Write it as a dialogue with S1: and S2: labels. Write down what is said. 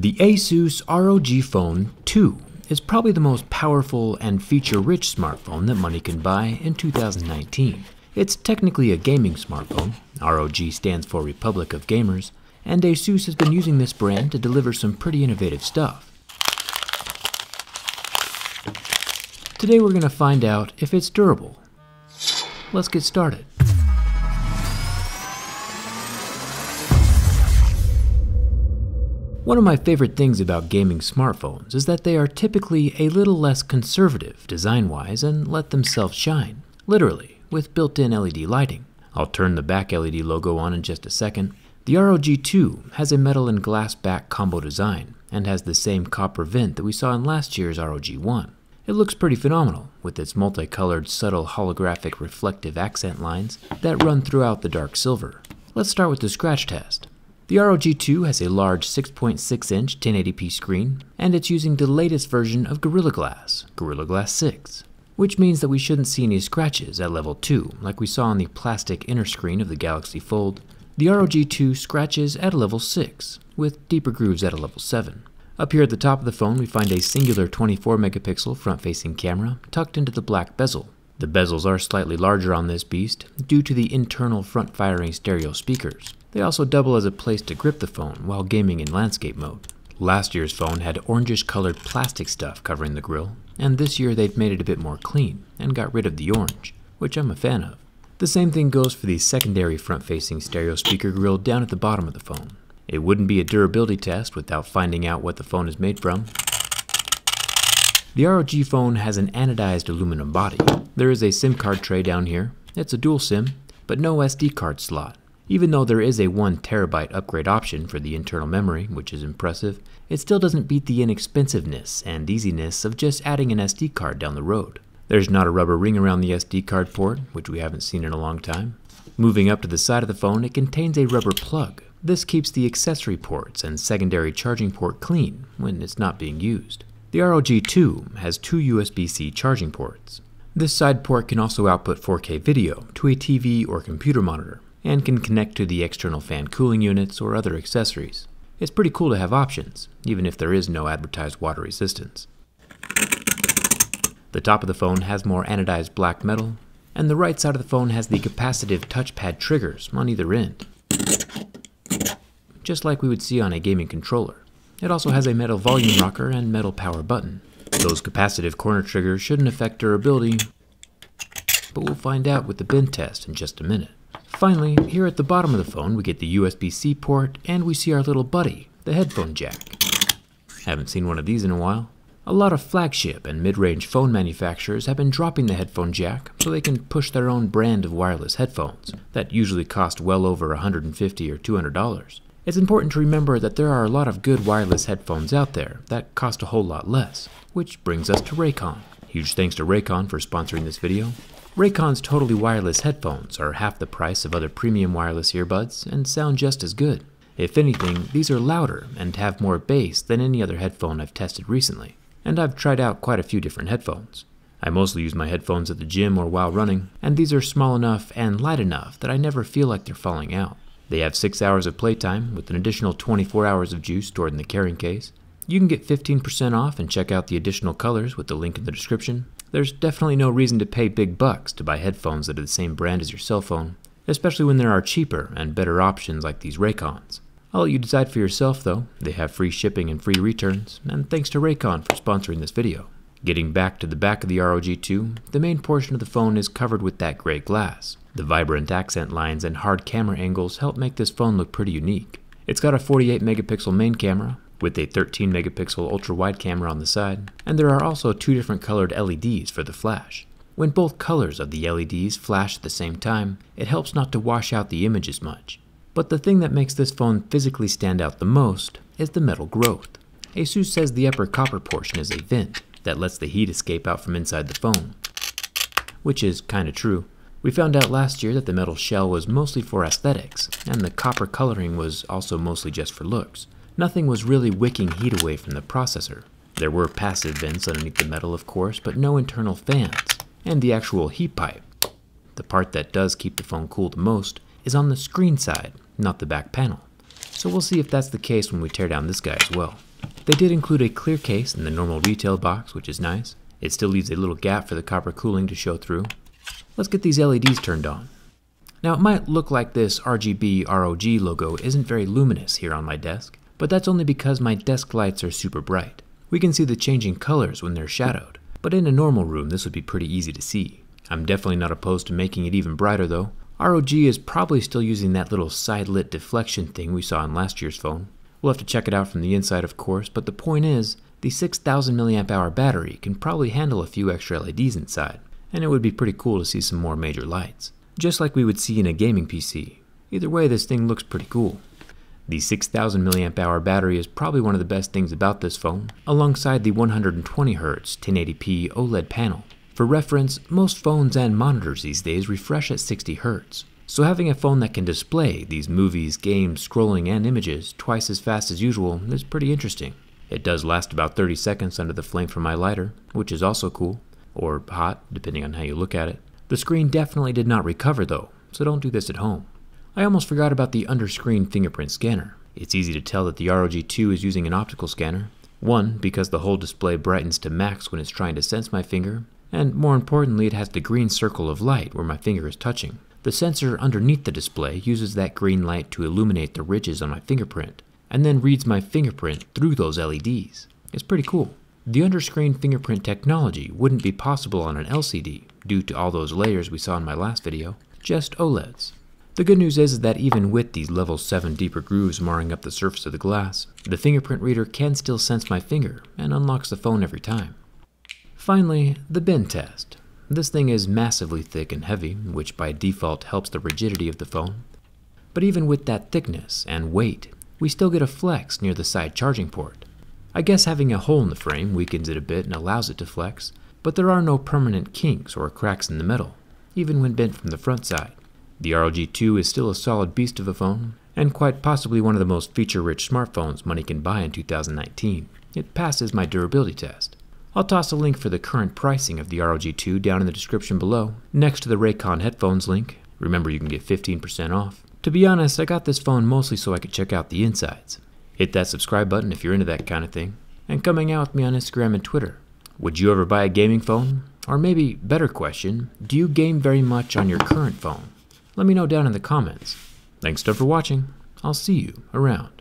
S1: The Asus ROG Phone 2 is probably the most powerful and feature-rich smartphone that money can buy in 2019. It's technically a gaming smartphone, ROG stands for Republic of Gamers, and Asus has been using this brand to deliver some pretty innovative stuff. Today we're going to find out if it's durable. Let's get started. One of my favorite things about gaming smartphones is that they are typically a little less conservative design-wise and let themselves shine, literally, with built-in LED lighting. I'll turn the back LED logo on in just a second. The ROG 2 has a metal and glass back combo design and has the same copper vent that we saw in last year's ROG 1. It looks pretty phenomenal, with its multicolored subtle holographic reflective accent lines that run throughout the dark silver. Let's start with the scratch test. The ROG2 has a large 6.6 inch 1080p screen, and it's using the latest version of Gorilla Glass, Gorilla Glass 6, which means that we shouldn't see any scratches at level 2 like we saw on the plastic inner screen of the Galaxy Fold. The ROG2 scratches at level 6, with deeper grooves at a level 7. Up here at the top of the phone we find a singular 24 megapixel front-facing camera tucked into the black bezel. The bezels are slightly larger on this beast due to the internal front-firing stereo speakers. They also double as a place to grip the phone while gaming in landscape mode. Last year's phone had orangish colored plastic stuff covering the grill, and this year they've made it a bit more clean and got rid of the orange, which I'm a fan of. The same thing goes for the secondary front-facing stereo speaker grill down at the bottom of the phone. It wouldn't be a durability test without finding out what the phone is made from. The ROG phone has an anodized aluminum body. There is a SIM card tray down here. It's a dual SIM, but no SD card slot. Even though there is a 1 terabyte upgrade option for the internal memory, which is impressive, it still doesn't beat the inexpensiveness and easiness of just adding an SD card down the road. There's not a rubber ring around the SD card port, which we haven't seen in a long time. Moving up to the side of the phone, it contains a rubber plug. This keeps the accessory ports and secondary charging port clean when it's not being used. The ROG 2 has two USB-C charging ports. This side port can also output 4K video to a TV or computer monitor, and can connect to the external fan cooling units or other accessories. It's pretty cool to have options, even if there is no advertised water resistance. The top of the phone has more anodized black metal, and the right side of the phone has the capacitive touchpad triggers on either end, just like we would see on a gaming controller. It also has a metal volume rocker and metal power button. Those capacitive corner triggers shouldn't affect durability, but we'll find out with the bend test in just a minute. Finally, here at the bottom of the phone, we get the USB-C port, and we see our little buddy, the headphone jack. Haven't seen one of these in a while. A lot of flagship and mid-range phone manufacturers have been dropping the headphone jack so they can push their own brand of wireless headphones that usually cost well over 150 or $200. It's important to remember that there are a lot of good wireless headphones out there that cost a whole lot less, which brings us to Raycon. Huge thanks to Raycon for sponsoring this video. Raycon's totally wireless headphones are half the price of other premium wireless earbuds and sound just as good. If anything, these are louder and have more bass than any other headphone I've tested recently. And I've tried out quite a few different headphones. I mostly use my headphones at the gym or while running, and these are small enough and light enough that I never feel like they're falling out. They have 6 hours of playtime with an additional 24 hours of juice stored in the carrying case. You can get 15% off and check out the additional colors with the link in the description. There's definitely no reason to pay big bucks to buy headphones that are the same brand as your cell phone, especially when there are cheaper and better options like these Raycons. I'll let you decide for yourself though, they have free shipping and free returns, and thanks to Raycon for sponsoring this video. Getting back to the back of the ROG2, the main portion of the phone is covered with that gray glass. The vibrant accent lines and hard camera angles help make this phone look pretty unique. It's got a 48 megapixel main camera, with a 13 megapixel ultra wide camera on the side, and there are also two different colored LEDs for the flash. When both colors of the LEDs flash at the same time, it helps not to wash out the image as much. But the thing that makes this phone physically stand out the most is the metal growth. Asus says the upper copper portion is a vent that lets the heat escape out from inside the phone, which is kinda true. We found out last year that the metal shell was mostly for aesthetics, and the copper coloring was also mostly just for looks. Nothing was really wicking heat away from the processor. There were passive vents underneath the metal, of course, but no internal fans. And the actual heat pipe, the part that does keep the phone cool the most, is on the screen side, not the back panel. So we'll see if that's the case when we tear down this guy as well. They did include a clear case in the normal retail box, which is nice. It still leaves a little gap for the copper cooling to show through. Let's get these LEDs turned on. Now it might look like this RGB ROG logo isn't very luminous here on my desk, but that's only because my desk lights are super bright. We can see the changing colors when they're shadowed, but in a normal room this would be pretty easy to see. I'm definitely not opposed to making it even brighter though. ROG is probably still using that little side lit deflection thing we saw in last year's phone. We'll have to check it out from the inside of course, but the point is, the 6000 mAh battery can probably handle a few extra LEDs inside, and it would be pretty cool to see some more major lights. Just like we would see in a gaming PC. Either way, this thing looks pretty cool. The 6000 mAh battery is probably one of the best things about this phone, alongside the 120Hz 1080p OLED panel. For reference, most phones and monitors these days refresh at 60 Hz, so having a phone that can display these movies, games, scrolling, and images twice as fast as usual is pretty interesting. It does last about 30 seconds under the flame from my lighter, which is also cool, or hot, depending on how you look at it. The screen definitely did not recover though, so don't do this at home. I almost forgot about the under-screen fingerprint scanner. It's easy to tell that the ROG2 is using an optical scanner. One, because the whole display brightens to max when it's trying to sense my finger, and more importantly, it has the green circle of light where my finger is touching. The sensor underneath the display uses that green light to illuminate the ridges on my fingerprint, and then reads my fingerprint through those LEDs. It's pretty cool. The underscreen fingerprint technology wouldn't be possible on an LCD due to all those layers we saw in my last video, just OLEDs. The good news is that even with these level 7 deeper grooves marring up the surface of the glass, the fingerprint reader can still sense my finger and unlocks the phone every time. Finally, the bend test. This thing is massively thick and heavy, which by default helps the rigidity of the phone. But even with that thickness and weight, we still get a flex near the side charging port. I guess having a hole in the frame weakens it a bit and allows it to flex, but there are no permanent kinks or cracks in the metal, even when bent from the front side. The ROG2 is still a solid beast of a phone, and quite possibly one of the most feature-rich smartphones money can buy in 2019. It passes my durability test. I'll toss a link for the current pricing of the ROG2 down in the description below, next to the Raycon headphones link. Remember you can get 15% off. To be honest, I got this phone mostly so I could check out the insides. Hit that subscribe button if you're into that kind of thing, and coming out with me on Instagram and Twitter. Would you ever buy a gaming phone? Or maybe, better question, do you game very much on your current phone? Let me know down in the comments. Thanks for watching. I'll see you around.